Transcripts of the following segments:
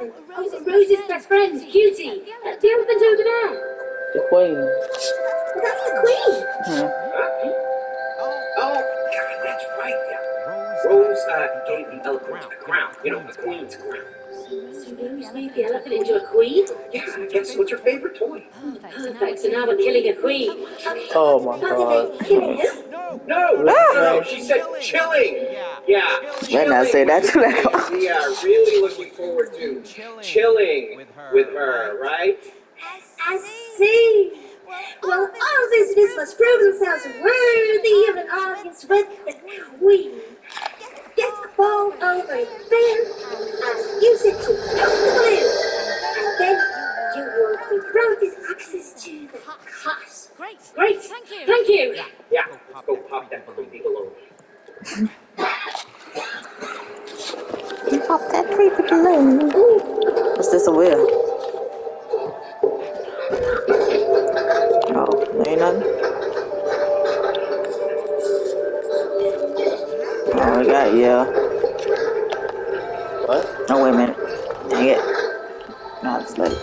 which elephant? Oh, Rose's best friend, Cutie. Uh, the elephant over there. The queen. That's the queen. Hmm. Huh? Oh, God, that's right. Yeah. Rose uh, gave the elephant a crown. You know, the queen's crown. So Rose made the elephant into a queen? Yeah, guess. What's your favorite toy? Perfect, so now we're killing a queen. Oh my god. Killing who? No, no, ah! no. She said chilling. Yeah. Better not say that to that chilling. We are really looking forward to chilling with her, right? I see. Well, all visitors must prove themselves worthy of an audience with the queen. Get the ball over there and use it to poke the balloon. And then you will be granted access to the castle. Great. Great. Thank you. Thank you. Yeah, let's go pop that creepy balloon. Pop that creepy balloon. What's this over here?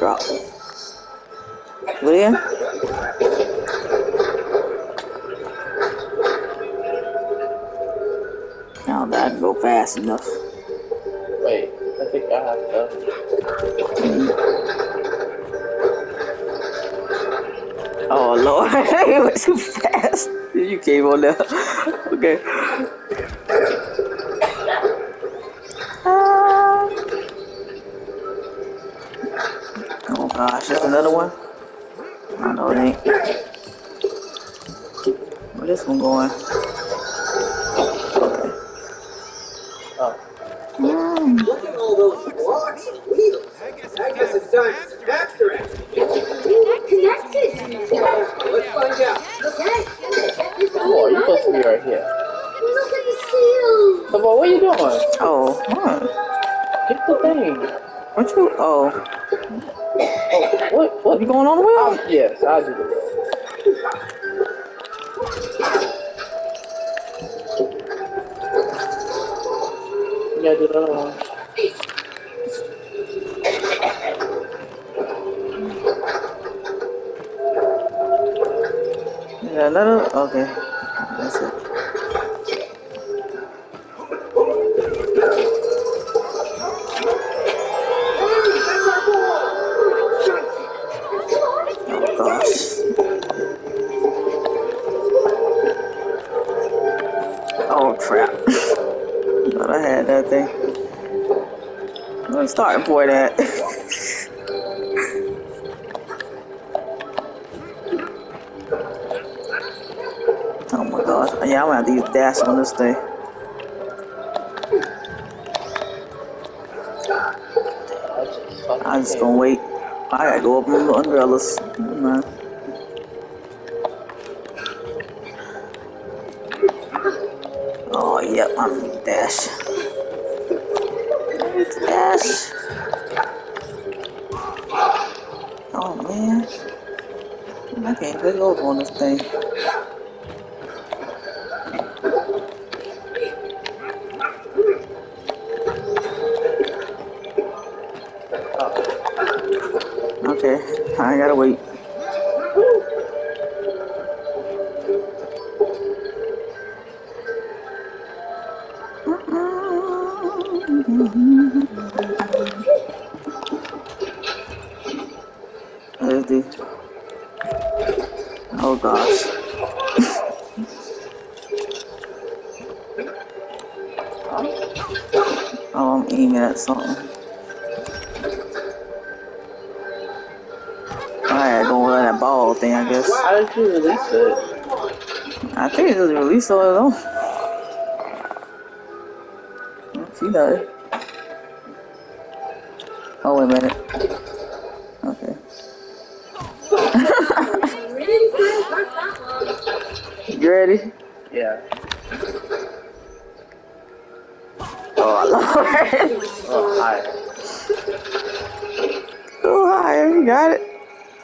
No, just let it drop. William? That go fast enough. Wait, I think I have to. Oh lord, it went too fast. You came on there. Okay. Another one. I know it ain't. Where this one going? Had that thing. Where's starting point that. oh my gosh. Yeah, I'm gonna have to use dash on this thing. I I'm just gonna wait. I gotta go up on the umbrellas. Dash. Dash. Oh man, I can't get over on this thing.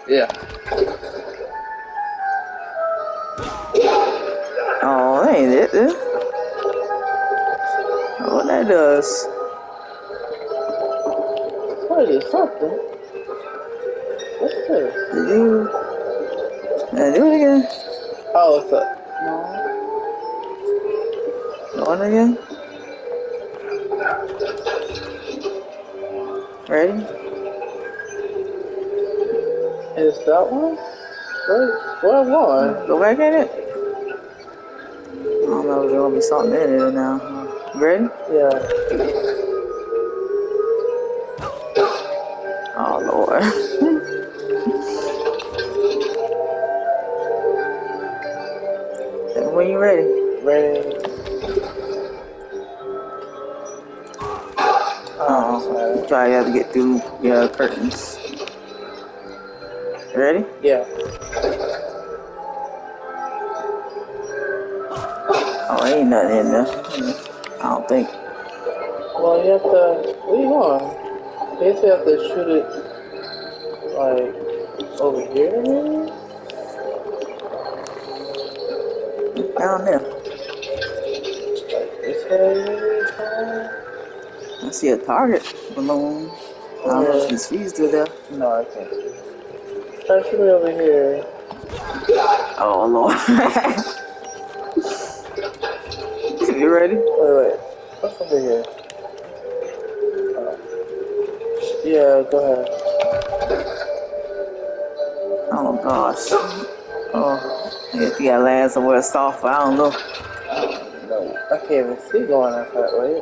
Yeah. Oh, that ain't it. Then. Oh, what that does? What is something? What's this? Did you? Yeah, do it again. Oh, it's a. No. Go on again. Ready? Is that one? Where, where one? Go back in it. I don't know if there's gonna be something in it now. Ready? Yeah. Oh lord. when you ready? Ready? Oh, sorry. you probably have to get through your curtains. Ready? Yeah. Oh, ain't nothing in there. I don't think. Well, you have to. You going? You guess you have to shoot it like over here, maybe? Down there. Like this way. I see a target balloon. I don't know if this feed's still there. No, I can't. Try to shoot it over here. Oh lord. you ready? Wait, wait. What's over here? Uh, yeah, go ahead. Oh gosh. Oh, I guess you gotta land somewhere soft. I don't know. No, I can't even see going that that way.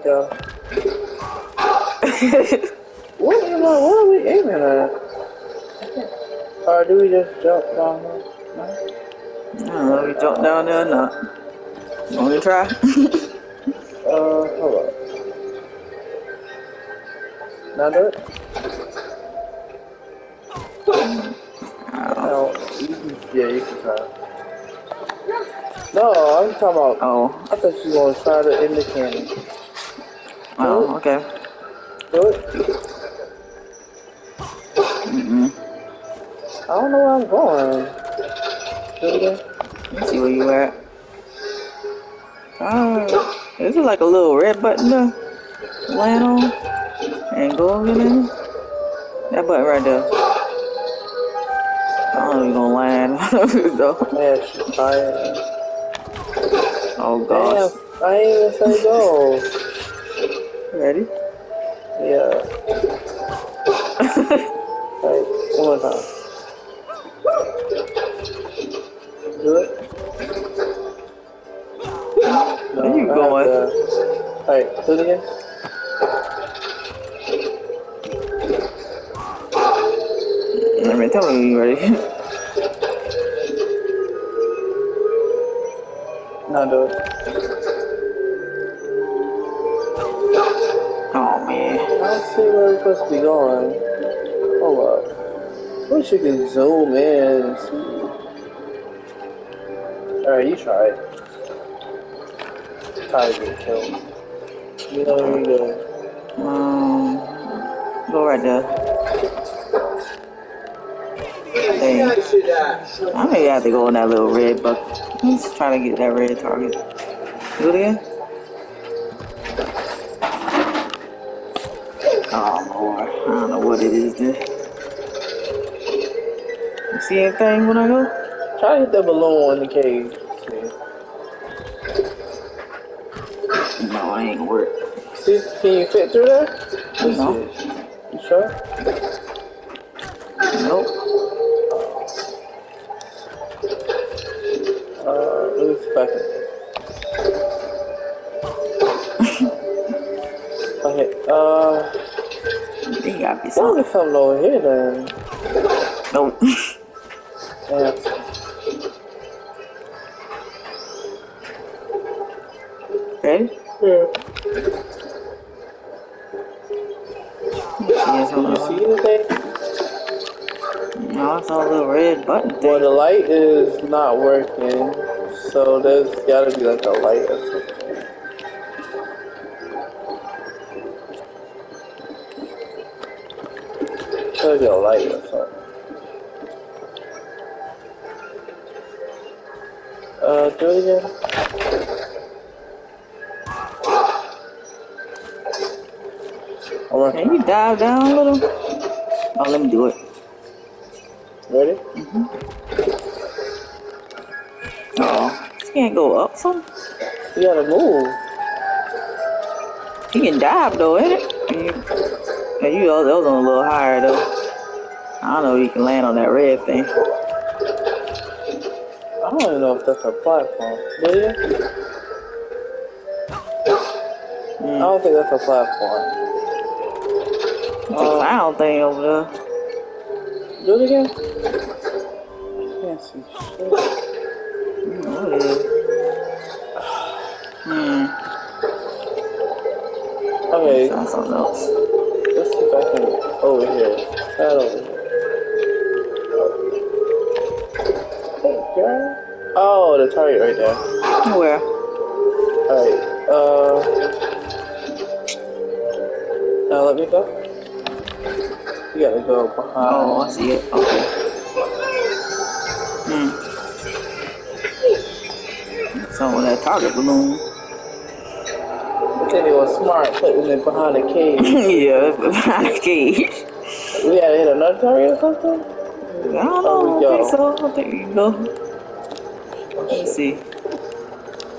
Go. What am I? What are we aiming at? Or do we just jump down here? No? I don't know if you jump down there or not. Want to try? Uh, hold on. Now do it. Oh. No, you can, yeah, you can try. No, I'm talking about. Oh, I thought you were gonna try to in the cannon. oh, okay. Mm-mm. I don't know where I'm going. Do it again. Let's see where you at. Oh, this is like a little red button to land on and go over there. That button right there. I don't know if you're gonna land though. Yeah, try it. Oh gosh. Damn, I ain't even say go. Ready? Yeah. Right, one more time. Do it. Where you I going? to- Alright, do it again. Let me tell me when you ready. Now do it. See where we're supposed to be going. Hold up. Wish you could zoom in and see. Alright, you try it. Try to get killed. You know where you go. Um, go right there. Dang. I may have to go in that little red bucket. I'm just trying to get that red target. Do it again. It is there. You see anything when I go? Try to hit that balloon in the cave. No, I ain't work. See, can you fit through there? No. You sure? There gotta be what something. over here then? Nope. Yeah. Ready? Yeah. Yes, Did you see anything? No, it's a little red button thing. Well, the light is not working, so there's gotta be like a light or something. Light or something. Uh, do it again. Can you dive down a little? Oh, let me do it. Ready? Mm -hmm. Oh, you can't go up some. You gotta move. You can dive though, ain't it? You, yeah, you those those on a little higher though. I don't know if you can land on that red thing. I don't even know if that's a platform. Do you? I Mm. don't think that's a platform. It's a clown thing over there. Do it again. Can't see shit. What is it? Hmm, Okay, that's something else. let's see if I can over here. That over here. Oh, the target right there. Where? Alright, uh. Now let me go. You gotta go behind. Oh, I see it. Okay. Hmm. Some of that target balloon. But then it was smart putting it behind a cage. yeah, behind the cage. we gotta hit another target or something? I don't know. I don't think so. I think you go. See.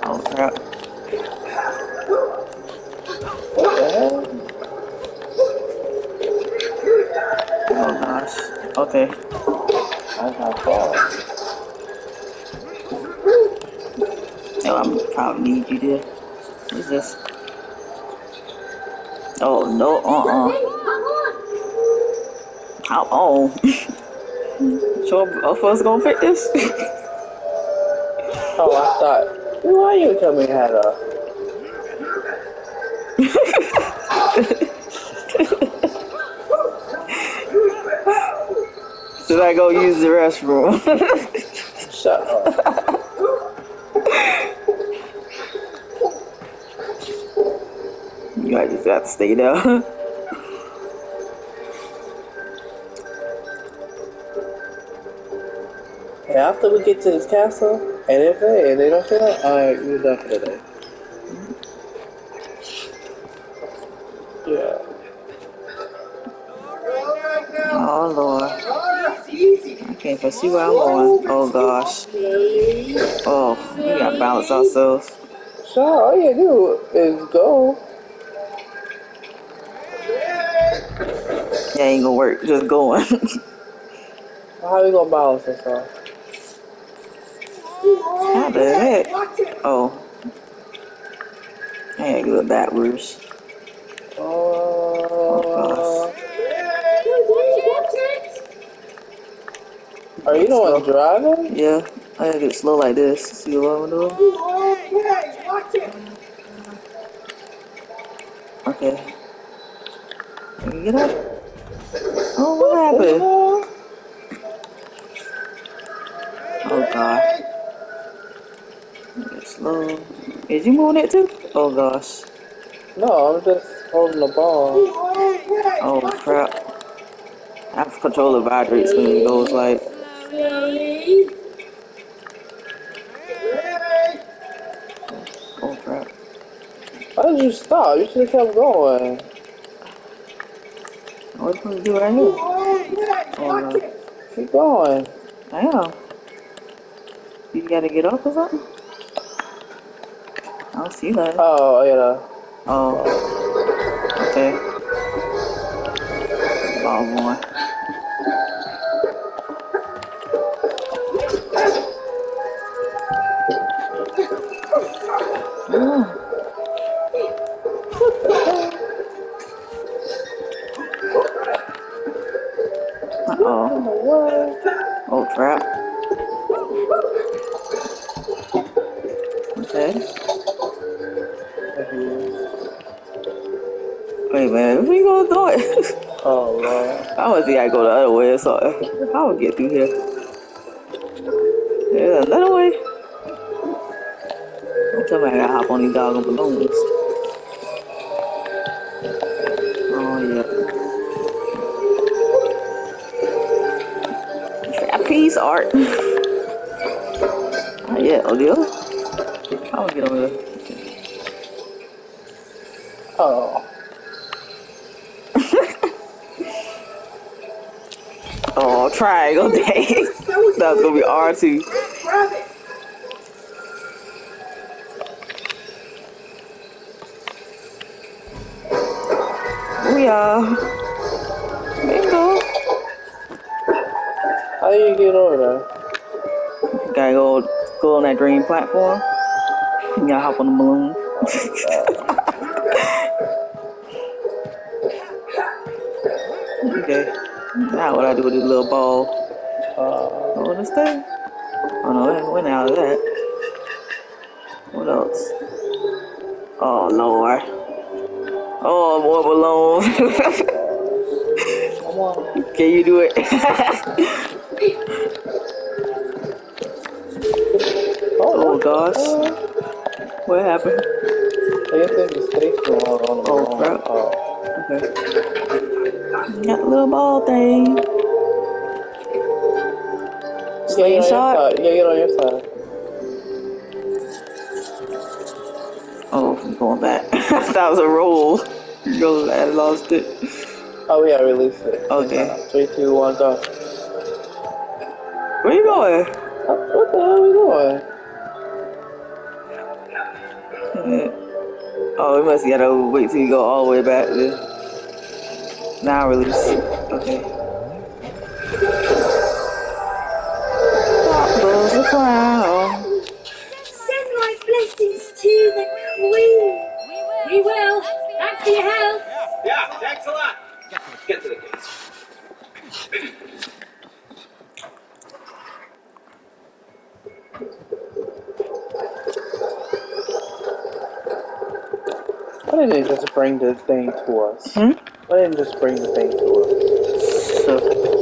Oh crap. What? Oh gosh. Okay. That's not far. So I'm probably need you there. What's this? Oh no, uh uh. How on? Sure both of us gonna fit this? Oh, I thought. Why you tell me how to? Should I go use the restroom? Shut up. you might just have to stay there. Hey, after we get to this castle, and if they, they don't feel like, alright, you're done for today. Yeah. oh lord. I can't even see where I'm going. Oh gosh. Oh, we gotta balance ourselves. So all you do is go. That ain't gonna work. Just going. How you gonna balance off? How the heck? Oh. I gotta go backwards. Uh, are you the one driving? Yeah, I gotta get slow like this. See what I'm doing? Okay. Can you get up? Oh, what happened? Oh god. Get. Is you moving it too? Oh gosh. No, I'm just holding the ball. Oh crap. I have controller vibrates when it goes like. Oh crap. Why did you stop? You should have kept going. What you supposed to do right here? Oh no. Keep going. Damn. You gotta get up or something? Don't see that. Oh, yeah. Oh. Okay. Oh boy. Uh think I go the other way, so I will get through here. There's another way. Don't tell me I gotta hop on these doggone balloons. Oh, triangle day. That's gonna be R2. Grab it. We are. Bingo. How do you get over there? Gotta go go on that green platform. You gotta hop on the balloon. okay. Now what I do with this little ball? Oh, this thing? Oh no, it went out of that. What else? Oh lord. Oh, more balloons. come on. Can you do it? oh gosh. What happened? I guess there's a space on on the Oh, crap. Oh. Okay. Got the little ball thing. Yeah, get on your side. Yeah, get on your side. Oh, I'm going back. that was a roll. Yo, I lost it. Oh, yeah, release it. Okay. Three, two, one, go. Where you going? Uh, What the hell are we going? Oh, we must gotta wait till you go all the way back. Now release. Okay. Clown. Send my blessings to the Queen. We will. Thanks for your help. Yeah, thanks a lot. Get to the gates. Why didn't they just bring the thing to us? Hmm? Why didn't they just bring the thing to us? So,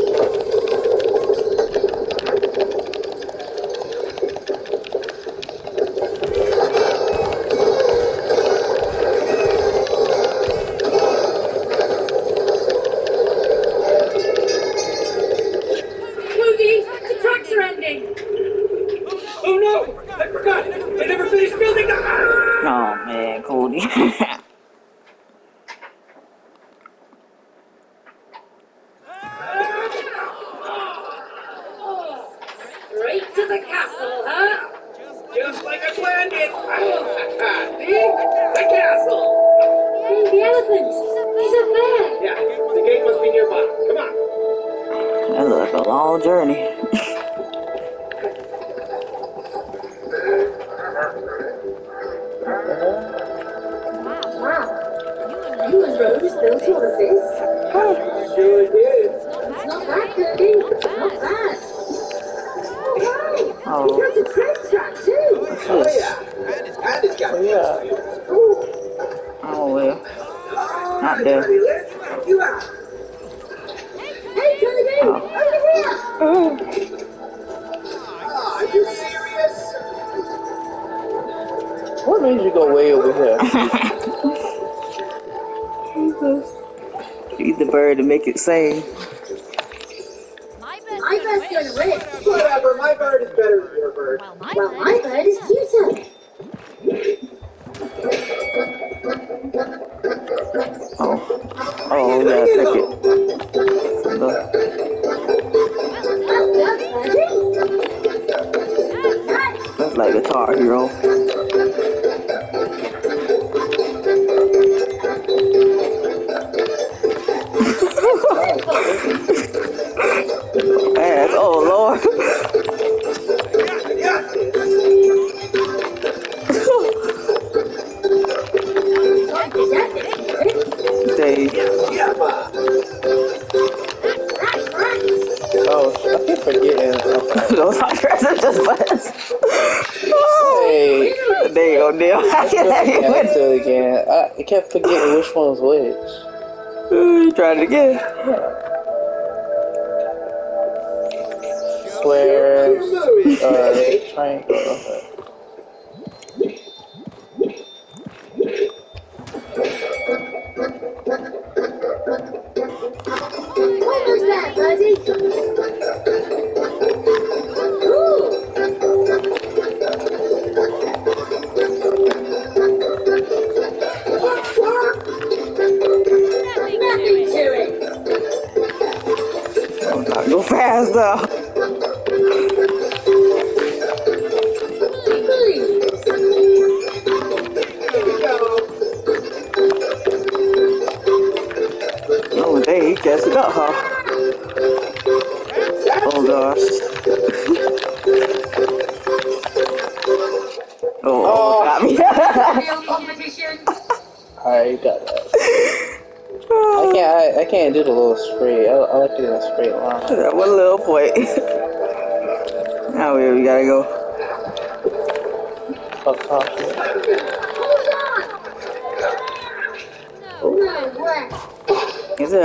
bird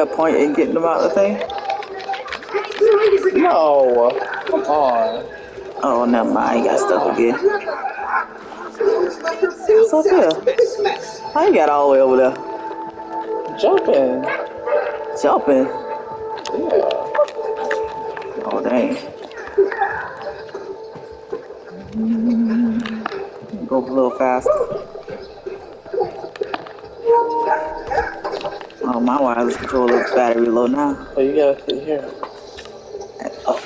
a point in getting them out of the thing? No. Come on. Oh, never mind. You got stuff again. What's up here? How you got all the way over there? Jumping. Jumping. Low now. Oh, you gotta sit here. Oh.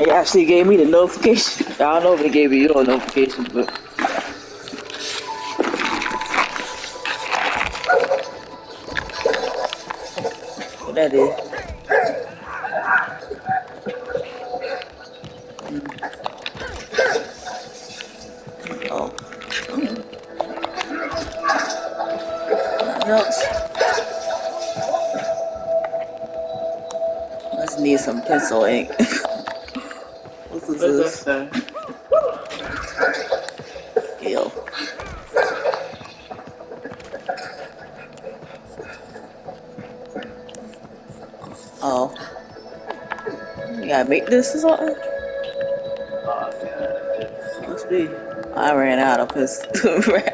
It actually gave me the notification. I don't know if it gave you a notification, but. Pencil ink. what is What's that this? say? Ew. Oh. You gotta make this or something? Must be. I ran out of his ran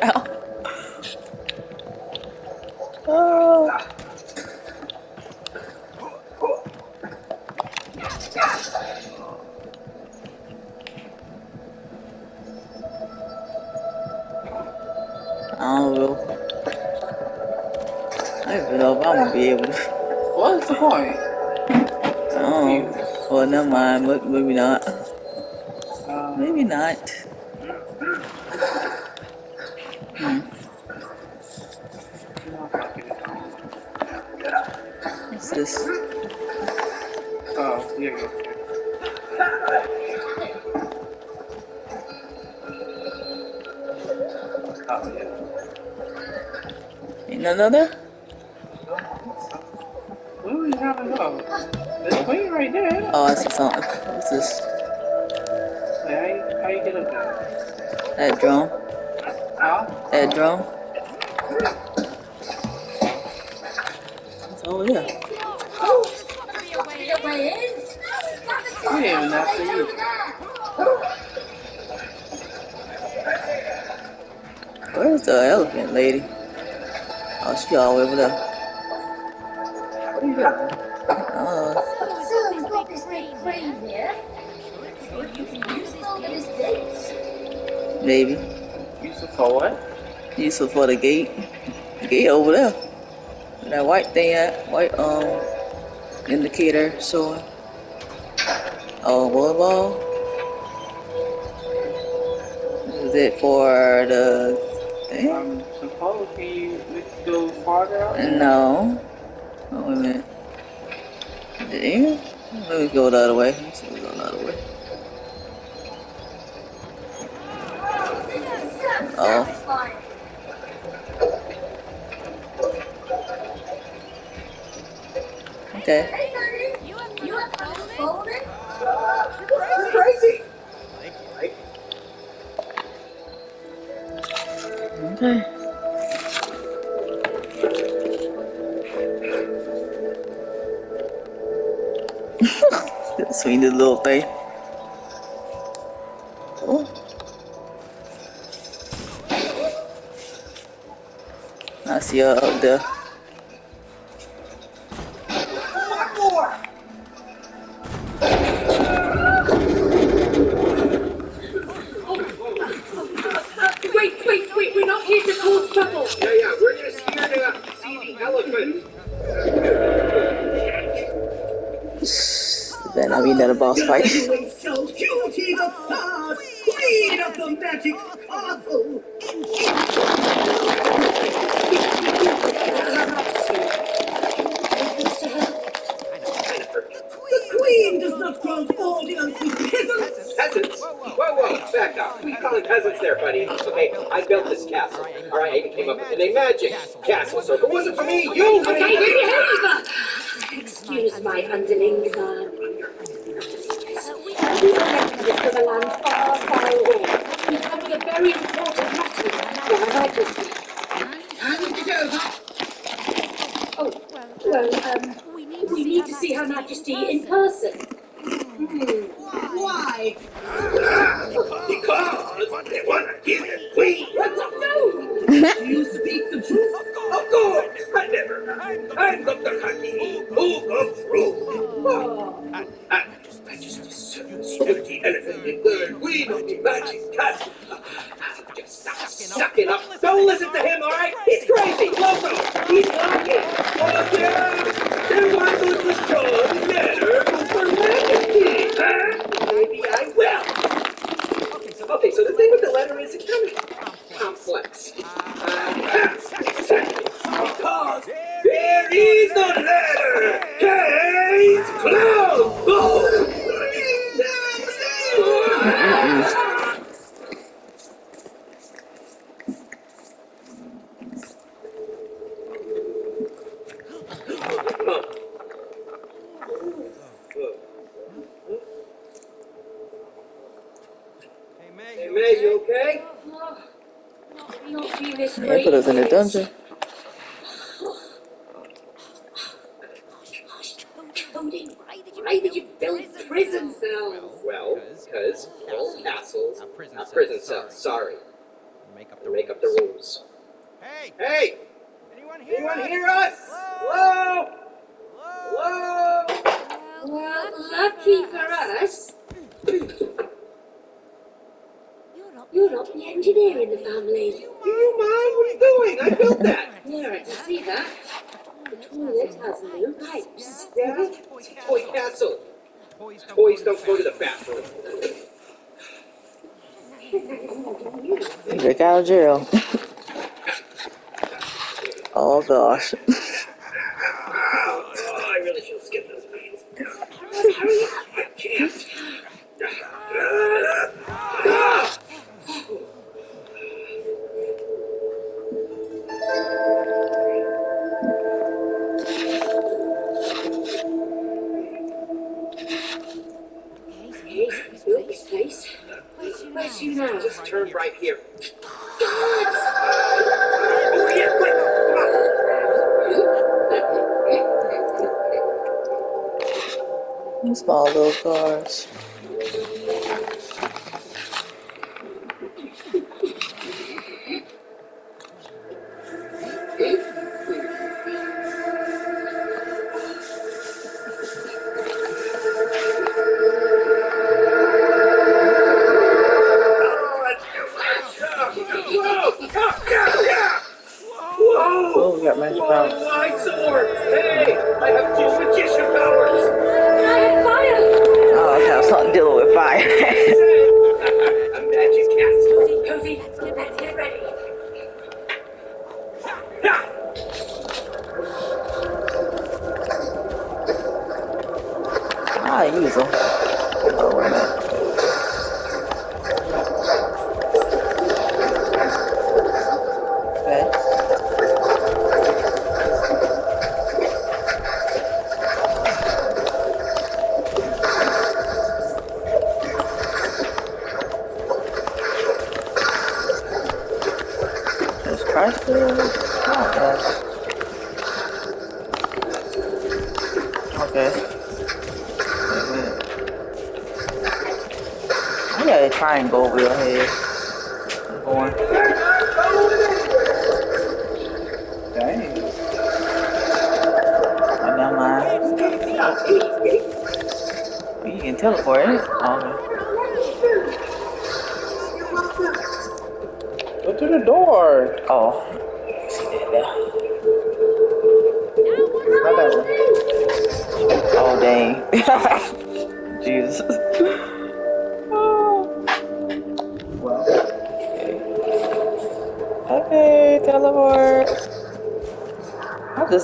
What's this? oh, here you go. Oh, yeah. Ain't none other? Where we have? There's queen right there. Oh, I see something. What's this? Wait, how you, how you get up there? That drone? How? That drone? Oh, over Where's the elephant lady? Oh, she all over there. What are you doing? Uh, maybe. Use it for what? Use it for the gate. The gate over there. That white thing, at white um indicator showing. Oh, volleyball. Is it for the thing? Um, suppose we, we could go farther out. No. Oh, wait a minute. Damn. Let me go the other way. Let's see, we go the other way. Oh. that. You're crazy. Okay. Swing the little thing. Oh. I see her up there. Boss fight. So beauty the stars, queen of the magic castle. The queen does not grant audience with peasants. Peasants? Whoa, whoa, back up. We call them peasants there, buddy. Okay, I built this castle. All right, I even came up with the name Magic Castle. So if it wasn't for me, you would Okay, have behave! Excuse my underling, come with a very important message for Her Majesty. Hand it over. Oh, well, um, we need to see Her Majesty in person. Anyone here? anyone hear us? Hello? Hello? Well, lucky for us, you're not the engineer in the family. Do you mind? What are you doing? I built that. Yeah, I can see that. The toilet has no pipes. Yeah? It's a toy castle. Toys don't go to the bathroom. Get out of jail. Oh gosh. Small little cars.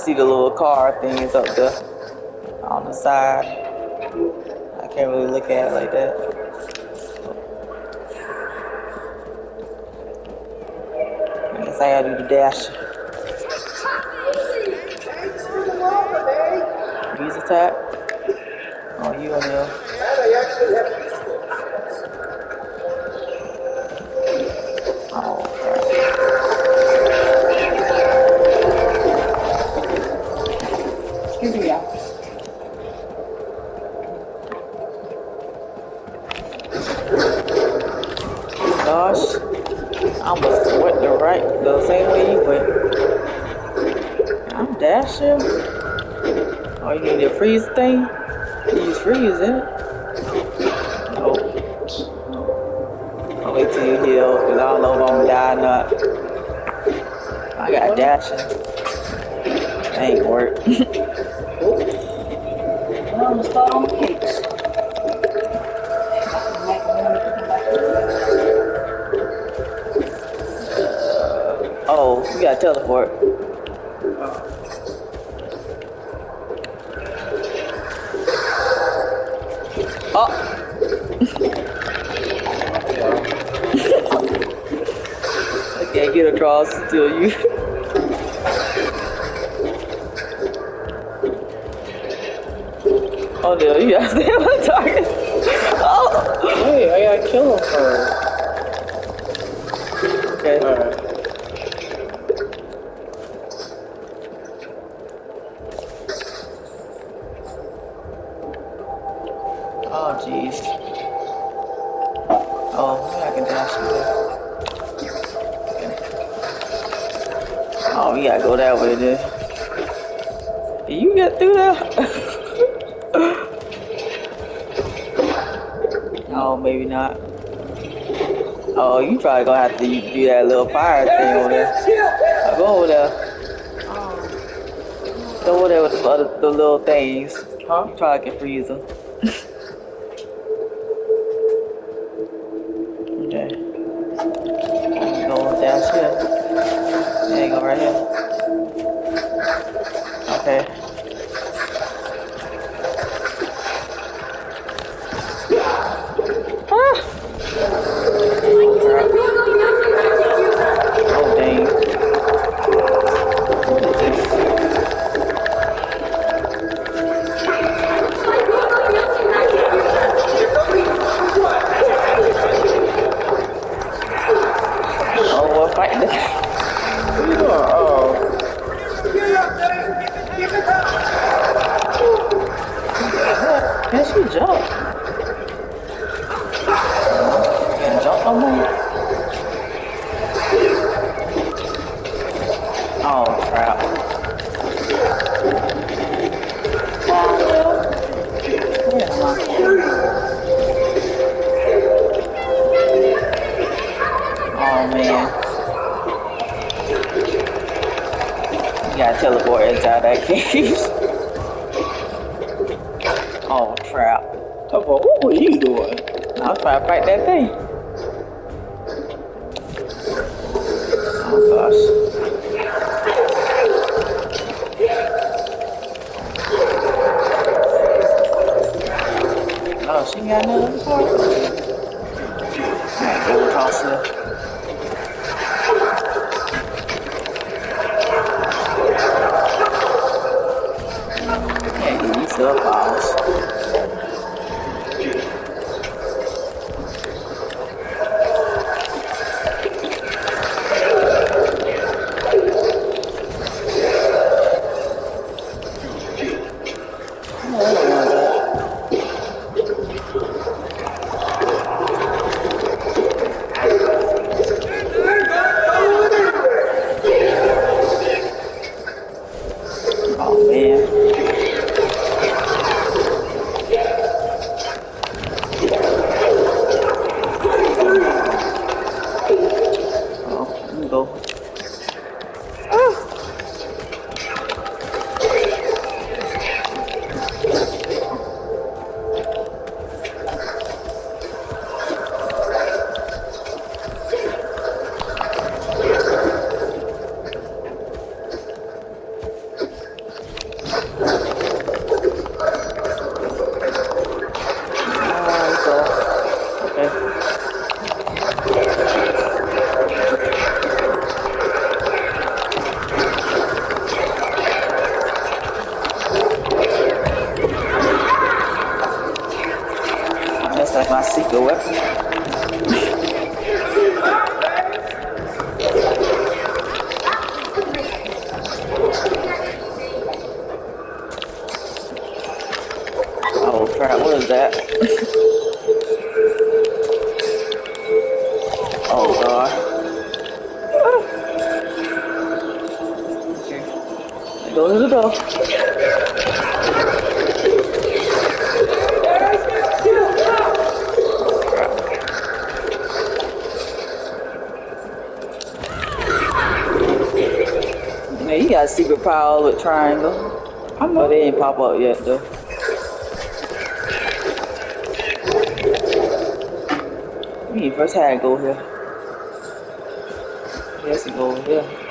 See the little car thing is up there on the side. I can't really look at it like that. I guess I gotta do the dash. Use attack. I'm dashing. Oh, you need a freeze thing? Use freeze, isn't it? Nope. I'll wait till you heal, because I don't know if I'm gonna die or not. I got dashing. That ain't work. I'm gonna start on cakes. oh, you gotta teleport. Across until you. oh no, you gotta stay on the target. Oh! Wait, I gotta kill him first. Have to do that little fire thing over there. Now go over there. Oh. Go over there with the, other, the little things. Huh? You probably can freeze them. Got a secret power with triangle. I'm But they ain't pop up yet though. Me first had to go here. Yes, he go here.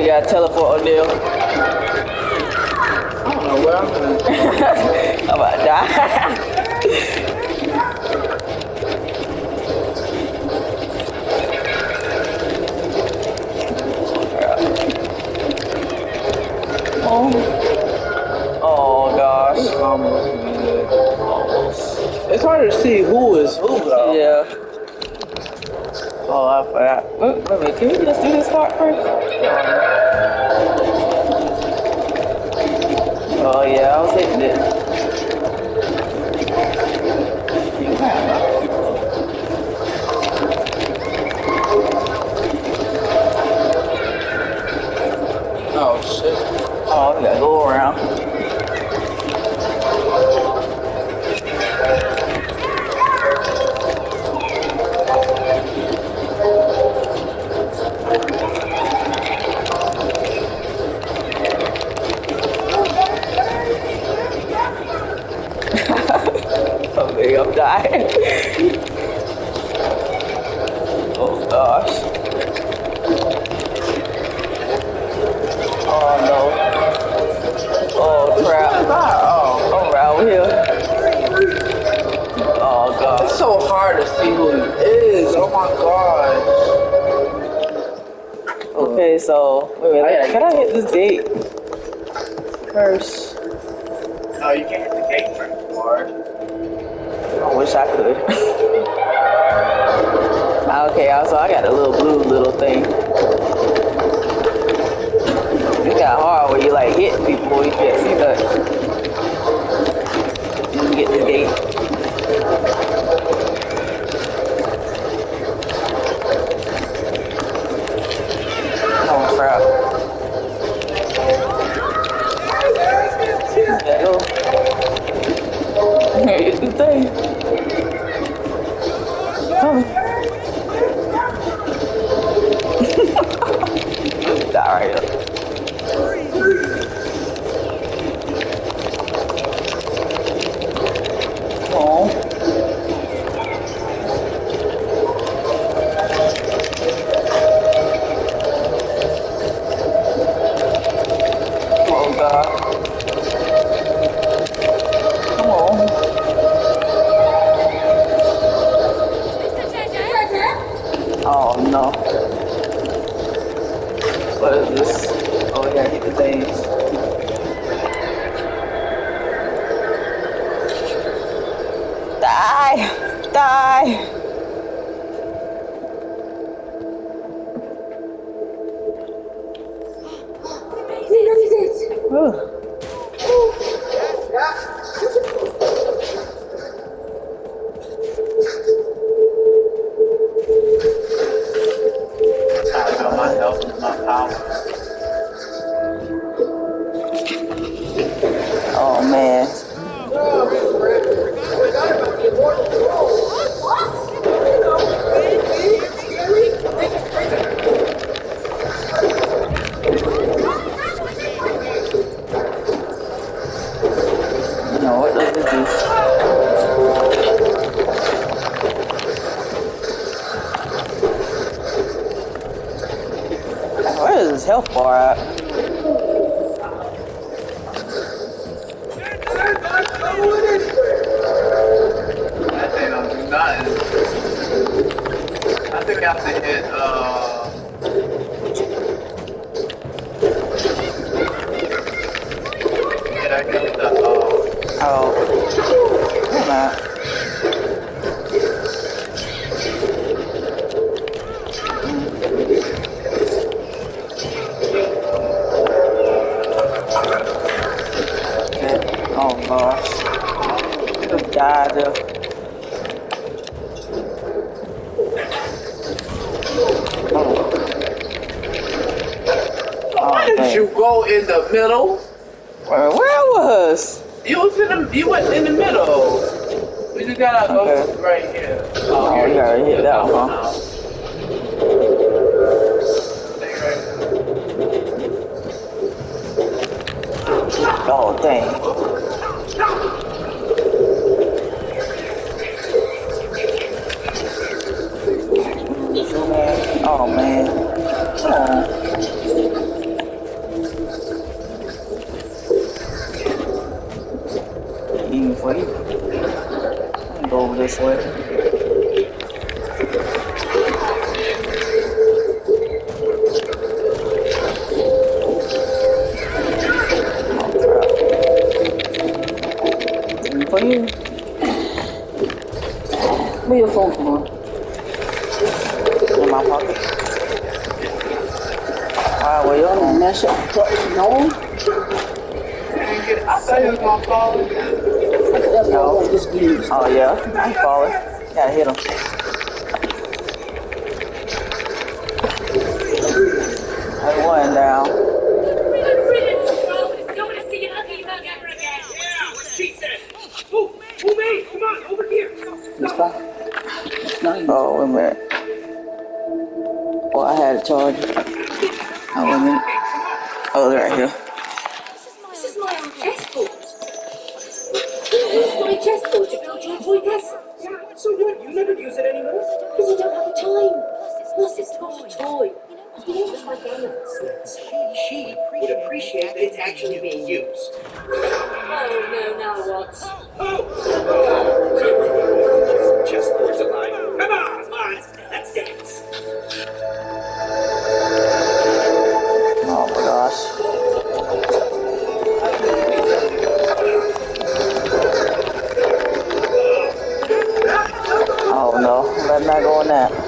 You gotta teleport O'Neil. I don't know where I'm at. I'm about to die. oh. oh gosh. Almost. It's hard to see who is who, though. Yeah. Oh, I forgot. Wait, wait, can we just do this part first? Oh yeah, I it. You can, Oh, shit. Oh, we gotta go around. So wait, wait, can I hit this gate first? No, you can't hit the gate first. I wish I could. nothing. I think we have to hit, uh... Hit, I guess, the, uh... Oh. Wait Okay. Oh gosh. Just died there. Oh. Oh, Why did you go in the middle? Where, where was? You was in the, you went in the middle. We just gotta go right here. Oh, you gotta hit that one, oh, huh? right Oh, dang. Move, move me. Come on, over here. Oh, wait a minute. Oh, I had a charge. Oh, wait a minute. Oh, they're right here. Your toy. Yeah, so what? You never use it anymore. Because you don't have the time. Plus, it's not a toy. You know, my grandmother's. She would appreciate that it's actually being used. Oh, no, now what? Oh! Chessboard's alive. Better not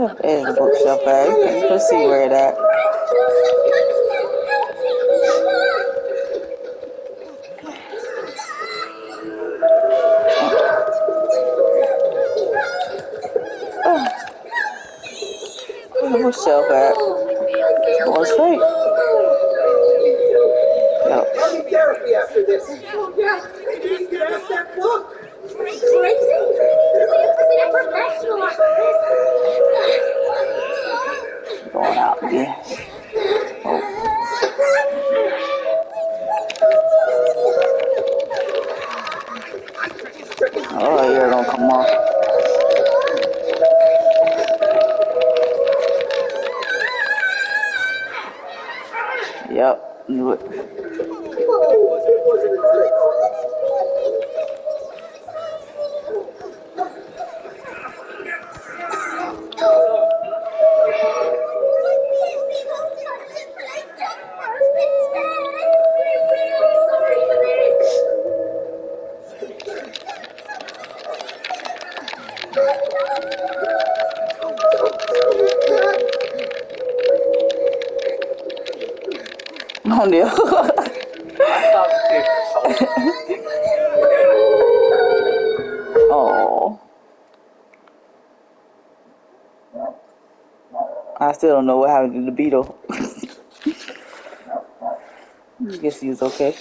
There's bookshelf bag. You can see where it don't know what happened to the beetle. I guess he was okay.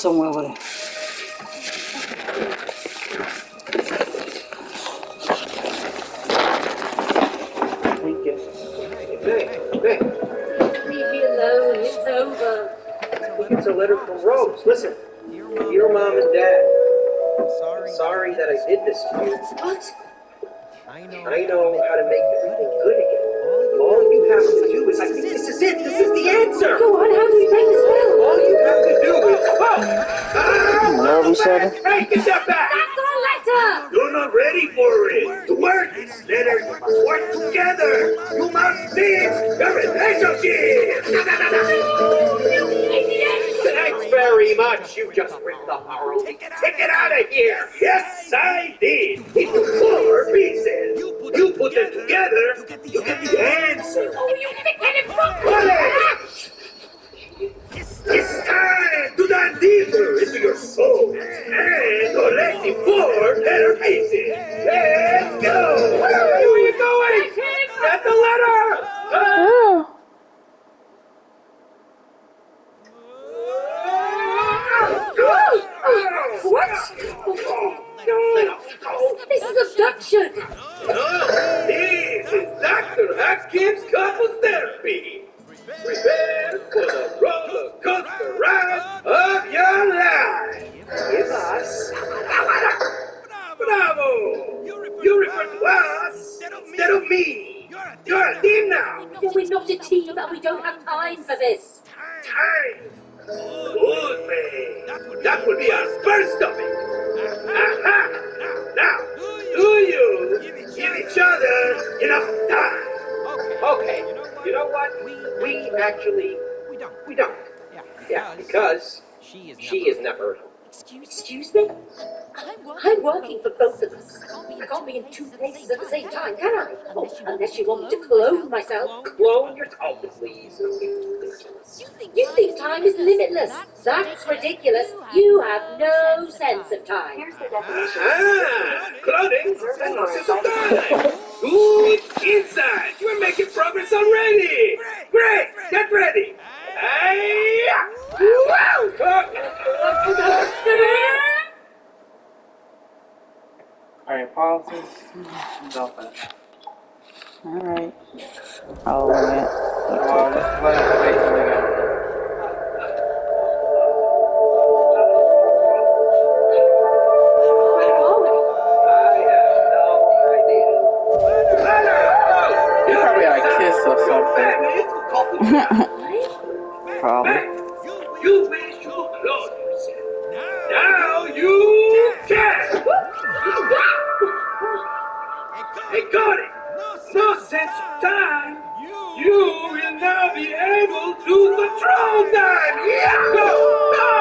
Somewhere over there. Thank you. May, May, Leave me alone. It's over. I think it's a letter from Rose. Listen, Dear Mom, dear mom and dad, I'm sorry. sorry that I did this to you. What? I know. I know how to make everything good again. All you have to do is, I think this is it. This is the answer. Go on, how do we break the spell? All you have to do is, oh, ah, Love each other. Hey, get that back! That's our letter! You're not ready for it. To work this letter, you must work together. You must fix the relationship. Thanks very much. You just ripped the Harold. Take it out of here. Yes, I did. Into four pieces. You put them together, you get the answer. Oh, you get it from Quiet! It's time to dive deeper into your soul and collect the four letter pieces. Let's go! Where are you going? Get the letter! Ah! Yeah. What? This is abduction! This is Dr. Hakim's Couples Therapy. Prepare for the roller coaster ride of your life. Give us Bravo! You refer to us instead of me. You're a team now. Well, we're not a team and we don't have time for this. Time. Good man. That will be our first topic. Aha! Now, do you give each other enough time? Okay. You know what? We actually We don't. we don't. Yeah. Yeah, because she is. she never- is never. Excuse me? I'm working for both of us. I can't be in two places at the same time, can I? Oh, unless you want me to clone myself. Clone your oh, please. You think time is limitless. That's ridiculous. You have no sense of time. Here's the definition. Ah, cloning and losses of time. Good inside. You're making progress already. Great. Get ready. Hey, wow. Alright, pause this. Go for it. Alright. Oh, man. Well, let's let it wait Probably. You wish you could yourself. Now you can. I got it. No sense of time. You will now be able to control time. Yeah. Go. Go.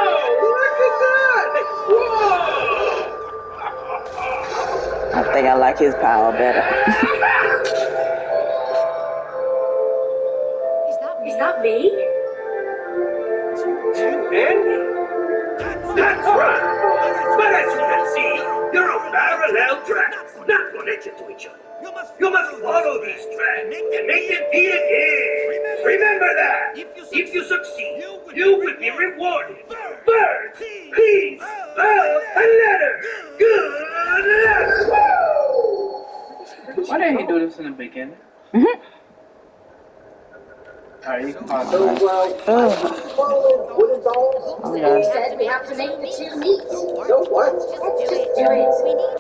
Look at that. Whoa. I think I like his power better. Is that me? Andy? That's right! But as you can see, you're on parallel tracks, not connected to each other. You must follow these tracks and make them fit in. Remember that! If you succeed, you will be rewarded. Birds, peace, love, and letters. Good luck! Why didn't he do this in the beginning? Mm-hmm. Alright, you can pause it. So, uh, Oh, wooden dolls. I'm They said we have to make the two meet. Just do it. Do it.